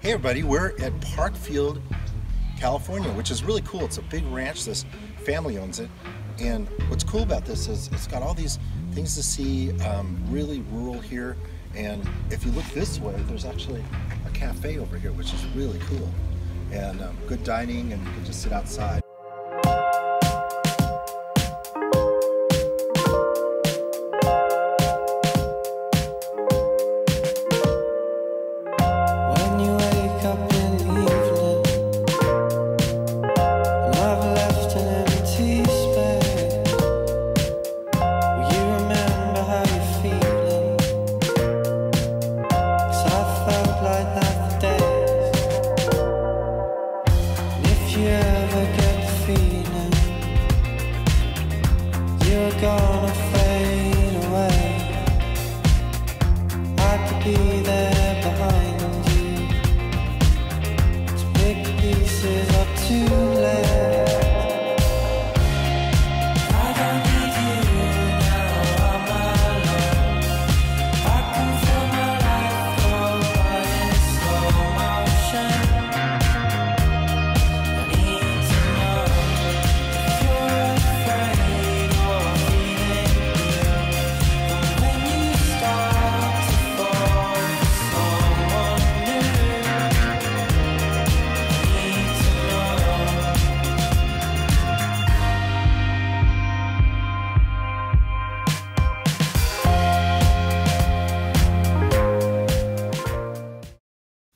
Hey everybody, we're at Parkfield, California, which is really cool. It's a big ranch. This family owns it. And what's cool about this is it's got all these things to see, um, really rural here. And if you look this way, there's actually a cafe over here, which is really cool. And um, good dining, and you can just sit outside. Gonna fade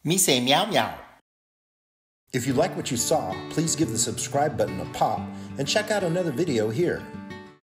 Meow meow. If you like what you saw, please give the subscribe button a pop and check out another video here.